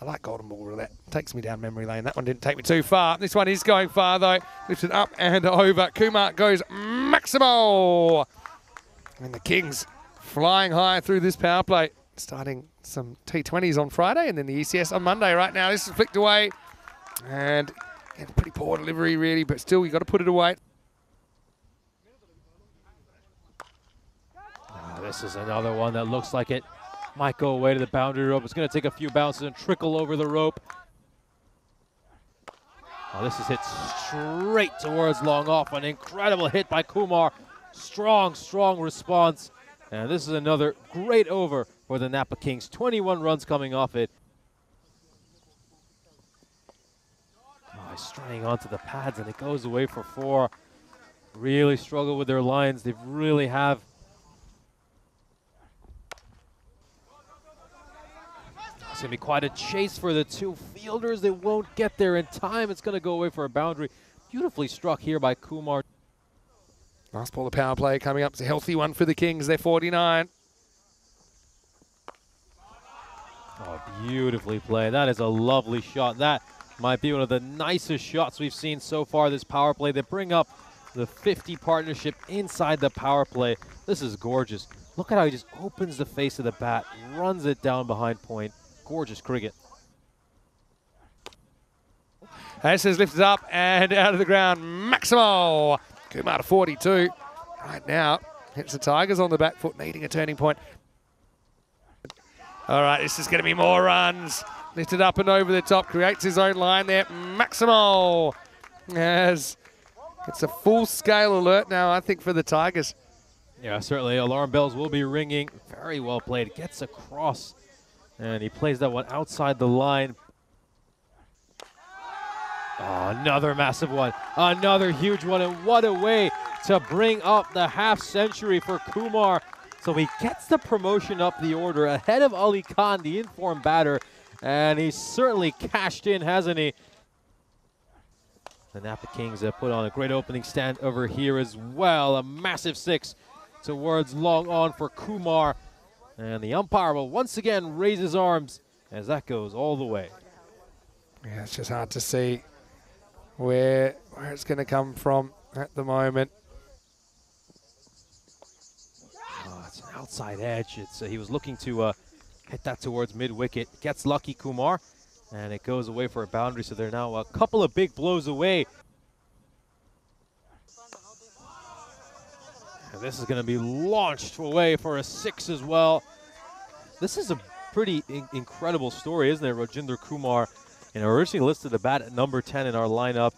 I like Golden Ball Roulette. Takes me down memory lane. That one didn't take me too far. This one is going far though. Lifted up and over. Kumar goes Maximo. And the Kings flying high through this power play. Starting some T20s on Friday and then the ECS on Monday right now. This is flicked away. And yeah, pretty poor delivery really, but still you've got to put it away. Oh, this is another one that looks like it might go away to the boundary rope. It's going to take a few bounces and trickle over the rope. Oh, this is hit straight towards long off. An incredible hit by Kumar. Strong, strong response. And this is another great over for the Napa Kings. 21 runs coming off it. Oh, he's straying onto the pads and it goes away for four. Really struggle with their lines. They really have It's going to be quite a chase for the two fielders. They won't get there in time. It's going to go away for a boundary. Beautifully struck here by Kumar. Last ball of power play coming up. It's a healthy one for the Kings. They're 49. Oh, beautifully played. That is a lovely shot. That might be one of the nicest shots we've seen so far this power play. They bring up the 50 partnership inside the power play. This is gorgeous. Look at how he just opens the face of the bat, runs it down behind point gorgeous cricket. This is lifted up and out of the ground. Maximo Kumar to 42. Right now, hits the Tigers on the back foot, needing a turning point. All right, this is going to be more runs. Lifted up and over the top, creates his own line there. Maximo has it's a full scale alert now, I think, for the Tigers. Yeah, certainly. Alarm bells will be ringing. Very well played. Gets across and he plays that one outside the line. Oh, another massive one. Another huge one. And what a way to bring up the half century for Kumar. So he gets the promotion up the order ahead of Ali Khan, the informed batter. And he's certainly cashed in, hasn't he? The Napa Kings have put on a great opening stand over here as well. A massive six towards long on for Kumar. And the umpire will once again raise his arms as that goes all the way. Yeah, it's just hard to see where where it's going to come from at the moment. Oh, it's an outside edge. It's uh, he was looking to uh, hit that towards mid wicket. Gets lucky Kumar, and it goes away for a boundary. So they're now a couple of big blows away. And this is going to be launched away for a six as well. This is a pretty in incredible story, isn't it? Rajinder Kumar, know, originally listed the bat at number 10 in our lineup.